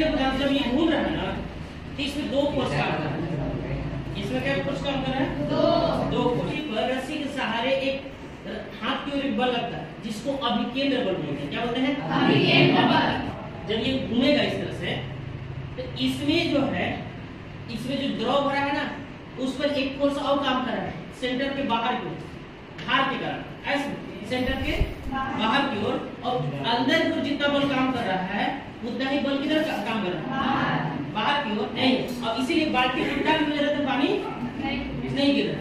जब जब ये घूम रहा है ना तो इसमें दो फोर्स काम कर रहा है। इसमें क्या फोर्स काम कर रहा है? दो। दो फोर्स पर रस्सी के सहारे एक हाथ की ओर एक बल लगता है जिसको अभिकेंद्र बल बोलते हैं। क्या बोलते हैं? अभिकेंद्र बल। जब ये घूमेगा इस तरह से तो इसमें जो है इसमें जो द्रव भरा है ना उस पर एक फोर्स और काम कर रहा है। सेंटर के बाहर की ओर। भार के कारण ऐसे। सेंटर के बाहर। की ओर। और अंदर की ओर जितना बल काम कर रहा है उतना ही बल किधर का- काम कर रहा है। बाहर की ओर नहीं। और इसीलिए बाल्टी उल्टा भी पी रहा था पानी नहीं। नहीं गिर रहा।